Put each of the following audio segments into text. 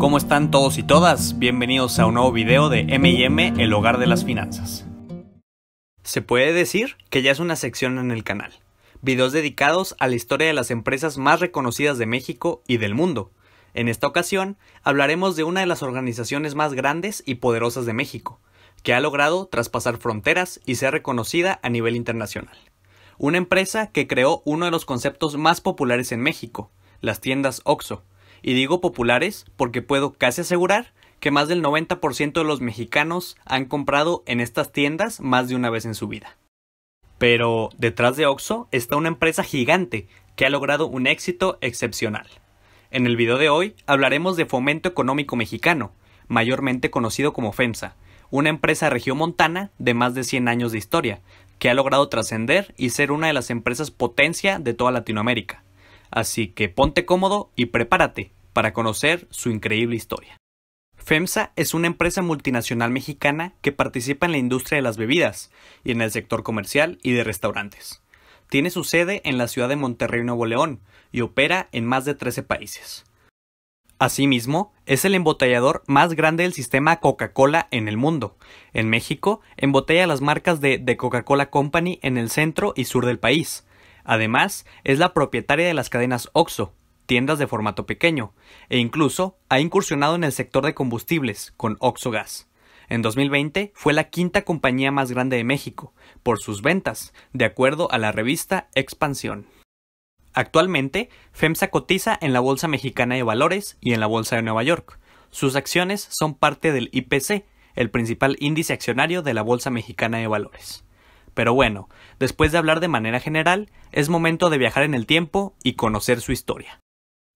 ¿Cómo están todos y todas? Bienvenidos a un nuevo video de M&M, el hogar de las finanzas. Se puede decir que ya es una sección en el canal. Videos dedicados a la historia de las empresas más reconocidas de México y del mundo. En esta ocasión hablaremos de una de las organizaciones más grandes y poderosas de México, que ha logrado traspasar fronteras y ser reconocida a nivel internacional. Una empresa que creó uno de los conceptos más populares en México, las tiendas OXO. Y digo populares porque puedo casi asegurar que más del 90% de los mexicanos han comprado en estas tiendas más de una vez en su vida. Pero detrás de OXO está una empresa gigante que ha logrado un éxito excepcional. En el video de hoy hablaremos de Fomento Económico Mexicano, mayormente conocido como FEMSA, una empresa regiomontana de más de 100 años de historia, que ha logrado trascender y ser una de las empresas potencia de toda Latinoamérica. Así que ponte cómodo y prepárate para conocer su increíble historia. FEMSA es una empresa multinacional mexicana que participa en la industria de las bebidas y en el sector comercial y de restaurantes. Tiene su sede en la ciudad de Monterrey, Nuevo León, y opera en más de 13 países. Asimismo, es el embotellador más grande del sistema Coca-Cola en el mundo. En México, embotella las marcas de The Coca-Cola Company en el centro y sur del país. Además, es la propietaria de las cadenas OXO, tiendas de formato pequeño, e incluso ha incursionado en el sector de combustibles con OXO Gas. En 2020 fue la quinta compañía más grande de México, por sus ventas, de acuerdo a la revista Expansión. Actualmente, FEMSA cotiza en la Bolsa Mexicana de Valores y en la Bolsa de Nueva York. Sus acciones son parte del IPC, el principal índice accionario de la Bolsa Mexicana de Valores. Pero bueno, después de hablar de manera general, es momento de viajar en el tiempo y conocer su historia.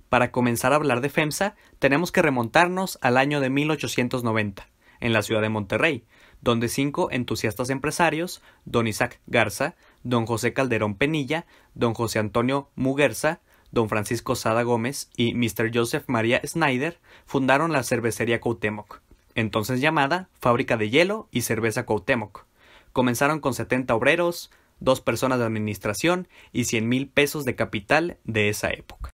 Para comenzar a hablar de FEMSA, tenemos que remontarnos al año de 1890, en la ciudad de Monterrey, donde cinco entusiastas empresarios, don Isaac Garza, don José Calderón Penilla, don José Antonio Muguerza, don Francisco Sada Gómez y Mr. Joseph María Snyder fundaron la cervecería Cuauhtémoc, entonces llamada Fábrica de Hielo y Cerveza Cuauhtémoc. Comenzaron con 70 obreros, dos personas de administración y 100 mil pesos de capital de esa época.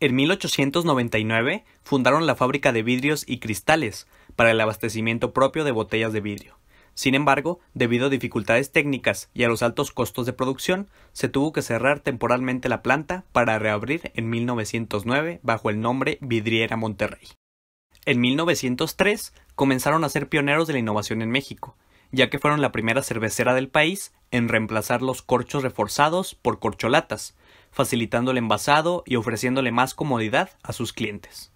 En 1899 fundaron la fábrica de vidrios y cristales para el abastecimiento propio de botellas de vidrio. Sin embargo, debido a dificultades técnicas y a los altos costos de producción, se tuvo que cerrar temporalmente la planta para reabrir en 1909 bajo el nombre Vidriera Monterrey. En 1903 comenzaron a ser pioneros de la innovación en México, ya que fueron la primera cervecera del país en reemplazar los corchos reforzados por corcholatas, facilitando el envasado y ofreciéndole más comodidad a sus clientes.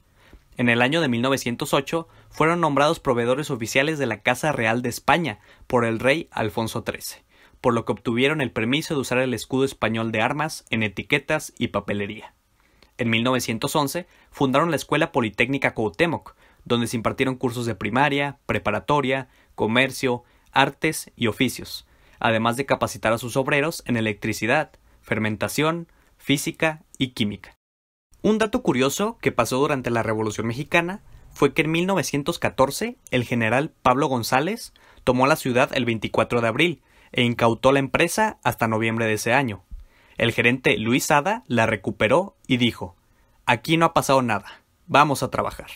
En el año de 1908 fueron nombrados proveedores oficiales de la Casa Real de España por el rey Alfonso XIII, por lo que obtuvieron el permiso de usar el escudo español de armas en etiquetas y papelería. En 1911 fundaron la Escuela Politécnica Cuauhtémoc, donde se impartieron cursos de primaria, preparatoria, comercio, artes y oficios, además de capacitar a sus obreros en electricidad, fermentación, física y química. Un dato curioso que pasó durante la Revolución Mexicana fue que en 1914 el general Pablo González tomó la ciudad el 24 de abril e incautó la empresa hasta noviembre de ese año. El gerente Luis Sada la recuperó y dijo Aquí no ha pasado nada, vamos a trabajar.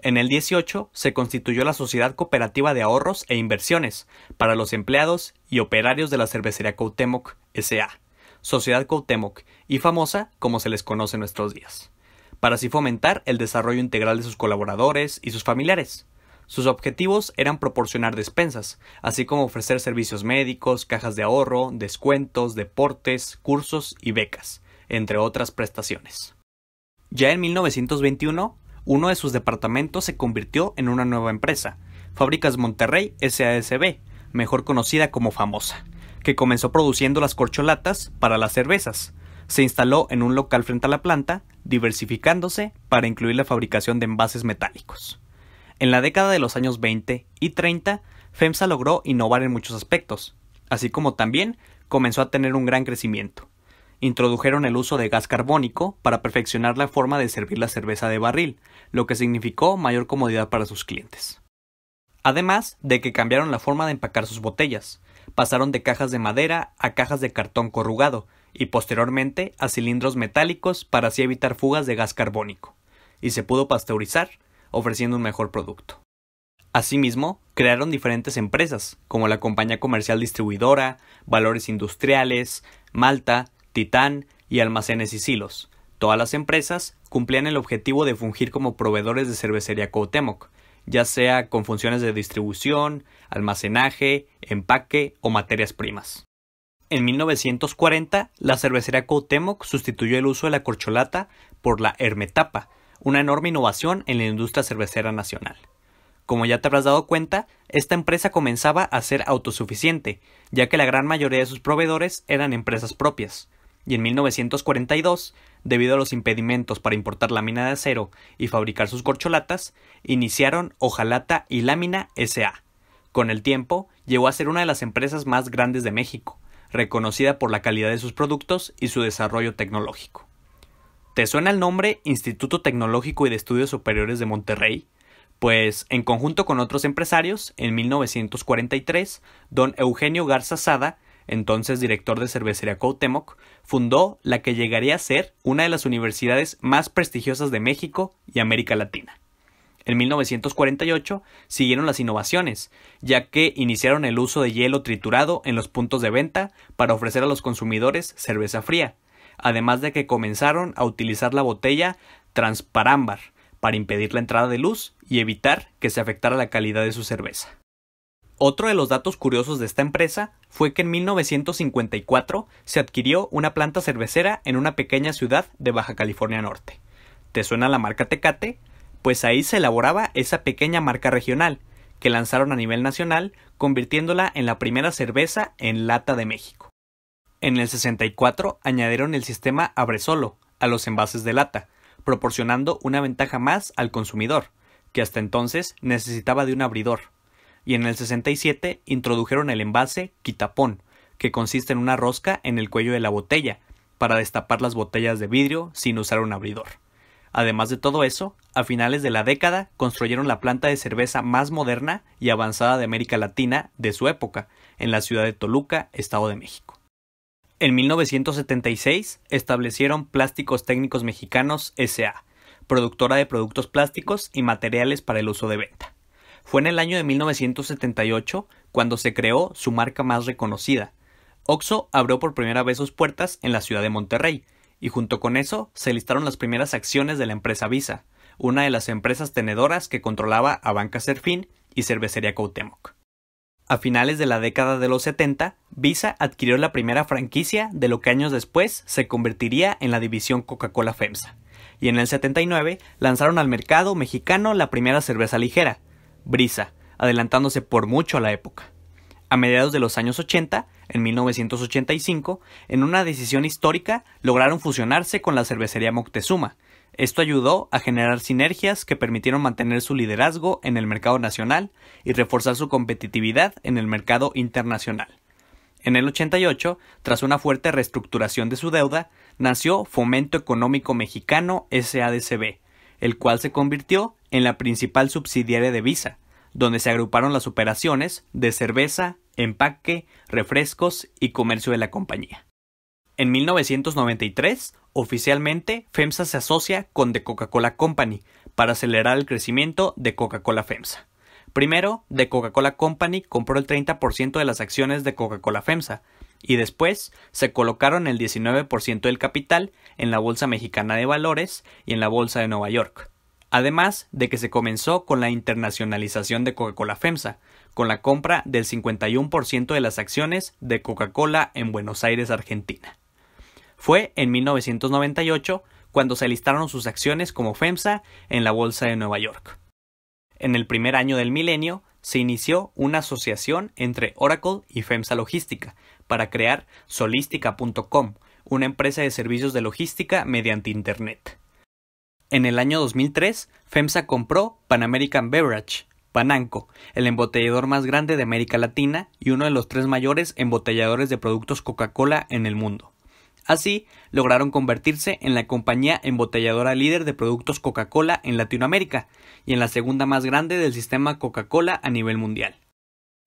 En el 18 se constituyó la Sociedad Cooperativa de Ahorros e Inversiones para los empleados y operarios de la cervecería Cuauhtémoc S.A. Sociedad Cuauhtémoc, y famosa como se les conoce en nuestros días, para así fomentar el desarrollo integral de sus colaboradores y sus familiares. Sus objetivos eran proporcionar despensas, así como ofrecer servicios médicos, cajas de ahorro, descuentos, deportes, cursos y becas, entre otras prestaciones. Ya en 1921, uno de sus departamentos se convirtió en una nueva empresa, Fábricas Monterrey SASB, mejor conocida como Famosa, que comenzó produciendo las corcholatas para las cervezas. Se instaló en un local frente a la planta, diversificándose para incluir la fabricación de envases metálicos. En la década de los años 20 y 30, FEMSA logró innovar en muchos aspectos, así como también comenzó a tener un gran crecimiento. Introdujeron el uso de gas carbónico para perfeccionar la forma de servir la cerveza de barril, lo que significó mayor comodidad para sus clientes. Además de que cambiaron la forma de empacar sus botellas, pasaron de cajas de madera a cajas de cartón corrugado y posteriormente a cilindros metálicos para así evitar fugas de gas carbónico, y se pudo pasteurizar, ofreciendo un mejor producto. Asimismo, crearon diferentes empresas, como la Compañía Comercial Distribuidora, Valores Industriales, Malta, Titán y Almacenes y Silos. Todas las empresas cumplían el objetivo de fungir como proveedores de cervecería Cuauhtémoc, ya sea con funciones de distribución, almacenaje, empaque o materias primas. En 1940, la cervecería Cuauhtémoc sustituyó el uso de la corcholata por la hermetapa, una enorme innovación en la industria cervecera nacional. Como ya te habrás dado cuenta, esta empresa comenzaba a ser autosuficiente, ya que la gran mayoría de sus proveedores eran empresas propias. Y en 1942, debido a los impedimentos para importar lámina de acero y fabricar sus corcholatas, iniciaron Ojalata y Lámina SA. Con el tiempo, llegó a ser una de las empresas más grandes de México, reconocida por la calidad de sus productos y su desarrollo tecnológico. ¿Te suena el nombre Instituto Tecnológico y de Estudios Superiores de Monterrey? Pues, en conjunto con otros empresarios, en 1943, don Eugenio Garza Sada, entonces director de cervecería Cuauhtémoc, fundó la que llegaría a ser una de las universidades más prestigiosas de México y América Latina. En 1948 siguieron las innovaciones, ya que iniciaron el uso de hielo triturado en los puntos de venta para ofrecer a los consumidores cerveza fría, además de que comenzaron a utilizar la botella transparámbar, para impedir la entrada de luz y evitar que se afectara la calidad de su cerveza. Otro de los datos curiosos de esta empresa fue que en 1954 se adquirió una planta cervecera en una pequeña ciudad de Baja California Norte. ¿Te suena la marca Tecate? Pues ahí se elaboraba esa pequeña marca regional, que lanzaron a nivel nacional, convirtiéndola en la primera cerveza en lata de México. En el 64 añadieron el sistema Abre Solo a los envases de lata, proporcionando una ventaja más al consumidor, que hasta entonces necesitaba de un abridor. Y en el 67 introdujeron el envase quitapón, que consiste en una rosca en el cuello de la botella, para destapar las botellas de vidrio sin usar un abridor. Además de todo eso, a finales de la década construyeron la planta de cerveza más moderna y avanzada de América Latina de su época, en la ciudad de Toluca, Estado de México. En 1976 establecieron Plásticos Técnicos Mexicanos S.A., productora de productos plásticos y materiales para el uso de venta. Fue en el año de 1978 cuando se creó su marca más reconocida. Oxo abrió por primera vez sus puertas en la ciudad de Monterrey, y junto con eso se listaron las primeras acciones de la empresa Visa, una de las empresas tenedoras que controlaba a Banca Serfín y Cervecería Cuauhtémoc. A finales de la década de los 70, Visa adquirió la primera franquicia de lo que años después se convertiría en la división Coca-Cola FEMSA. Y en el 79 lanzaron al mercado mexicano la primera cerveza ligera, Brisa, adelantándose por mucho a la época. A mediados de los años 80, en 1985, en una decisión histórica, lograron fusionarse con la cervecería Moctezuma, esto ayudó a generar sinergias que permitieron mantener su liderazgo en el mercado nacional y reforzar su competitividad en el mercado internacional. En el 88, tras una fuerte reestructuración de su deuda, nació Fomento Económico Mexicano SADCB, el cual se convirtió en la principal subsidiaria de Visa, donde se agruparon las operaciones de cerveza, empaque, refrescos y comercio de la compañía. En 1993, oficialmente, FEMSA se asocia con The Coca-Cola Company para acelerar el crecimiento de Coca-Cola FEMSA. Primero, The Coca-Cola Company compró el 30% de las acciones de Coca-Cola FEMSA, y después se colocaron el 19% del capital en la Bolsa Mexicana de Valores y en la Bolsa de Nueva York. Además de que se comenzó con la internacionalización de Coca-Cola FEMSA, con la compra del 51% de las acciones de Coca-Cola en Buenos Aires, Argentina. Fue en 1998 cuando se listaron sus acciones como FEMSA en la Bolsa de Nueva York. En el primer año del milenio se inició una asociación entre Oracle y FEMSA Logística para crear Solística.com, una empresa de servicios de logística mediante Internet. En el año 2003, FEMSA compró Pan American Beverage, Pananco, el embotellador más grande de América Latina y uno de los tres mayores embotelladores de productos Coca-Cola en el mundo. Así, lograron convertirse en la compañía embotelladora líder de productos Coca-Cola en Latinoamérica y en la segunda más grande del sistema Coca-Cola a nivel mundial.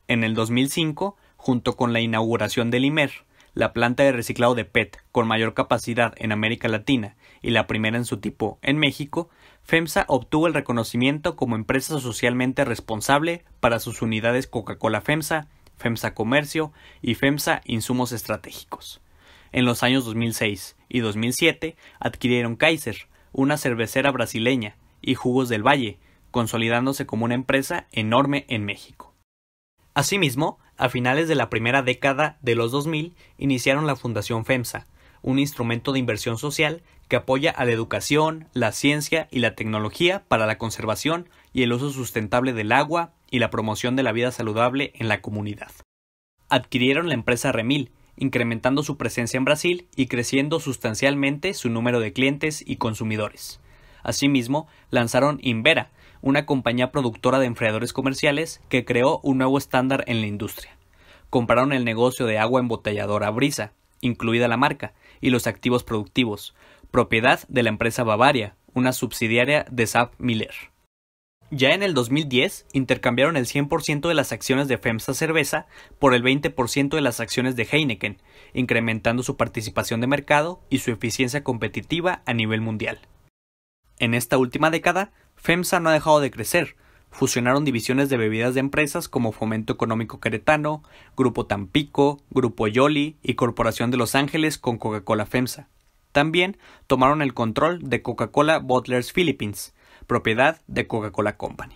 En el 2005, junto con la inauguración del IMER, la planta de reciclado de PET con mayor capacidad en América Latina y la primera en su tipo en México, FEMSA obtuvo el reconocimiento como empresa socialmente responsable para sus unidades Coca-Cola FEMSA, FEMSA Comercio y FEMSA Insumos Estratégicos. En los años 2006 y 2007 adquirieron Kaiser, una cervecera brasileña, y Jugos del Valle, consolidándose como una empresa enorme en México. Asimismo, a finales de la primera década de los 2000 iniciaron la Fundación FEMSA, un instrumento de inversión social que apoya a la educación, la ciencia y la tecnología para la conservación y el uso sustentable del agua y la promoción de la vida saludable en la comunidad. Adquirieron la empresa Remil, incrementando su presencia en Brasil y creciendo sustancialmente su número de clientes y consumidores. Asimismo, lanzaron Invera, una compañía productora de enfriadores comerciales que creó un nuevo estándar en la industria. Compraron el negocio de agua embotelladora Brisa, incluida la marca, y los activos productivos, propiedad de la empresa Bavaria, una subsidiaria de SAP Miller. Ya en el 2010 intercambiaron el 100% de las acciones de FEMSA Cerveza por el 20% de las acciones de Heineken, incrementando su participación de mercado y su eficiencia competitiva a nivel mundial. En esta última década, FEMSA no ha dejado de crecer. Fusionaron divisiones de bebidas de empresas como Fomento Económico Queretano, Grupo Tampico, Grupo Yoli y Corporación de Los Ángeles con Coca-Cola FEMSA. También tomaron el control de Coca-Cola Bottlers Philippines, propiedad de Coca-Cola Company.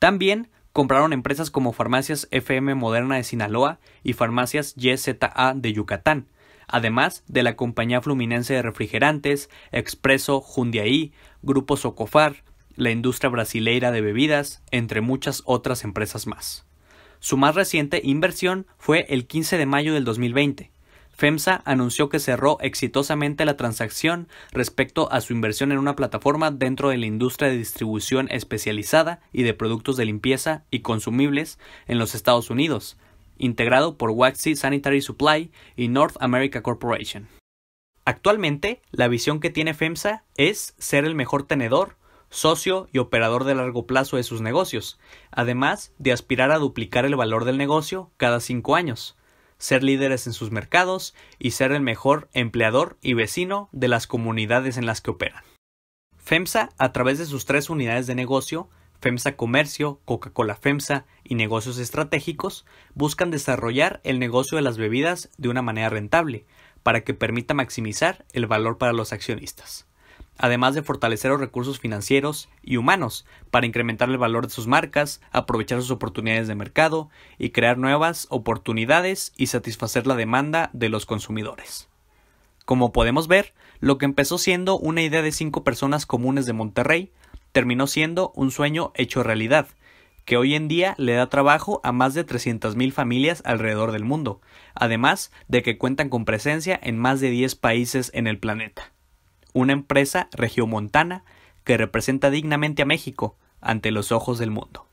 También compraron empresas como Farmacias FM Moderna de Sinaloa y Farmacias YZA de Yucatán, además de la compañía fluminense de refrigerantes, Expreso Jundiaí, Grupo Socofar, la industria brasileira de bebidas, entre muchas otras empresas más. Su más reciente inversión fue el 15 de mayo del 2020. FEMSA anunció que cerró exitosamente la transacción respecto a su inversión en una plataforma dentro de la industria de distribución especializada y de productos de limpieza y consumibles en los Estados Unidos, integrado por Waxy Sanitary Supply y North America Corporation. Actualmente, la visión que tiene FEMSA es ser el mejor tenedor, socio y operador de largo plazo de sus negocios, además de aspirar a duplicar el valor del negocio cada cinco años, ser líderes en sus mercados y ser el mejor empleador y vecino de las comunidades en las que operan. FEMSA, a través de sus tres unidades de negocio, FEMSA Comercio, Coca-Cola FEMSA y negocios estratégicos buscan desarrollar el negocio de las bebidas de una manera rentable, para que permita maximizar el valor para los accionistas, además de fortalecer los recursos financieros y humanos para incrementar el valor de sus marcas, aprovechar sus oportunidades de mercado y crear nuevas oportunidades y satisfacer la demanda de los consumidores. Como podemos ver, lo que empezó siendo una idea de cinco personas comunes de Monterrey terminó siendo un sueño hecho realidad, que hoy en día le da trabajo a más de 300.000 familias alrededor del mundo, además de que cuentan con presencia en más de 10 países en el planeta. Una empresa regiomontana que representa dignamente a México ante los ojos del mundo.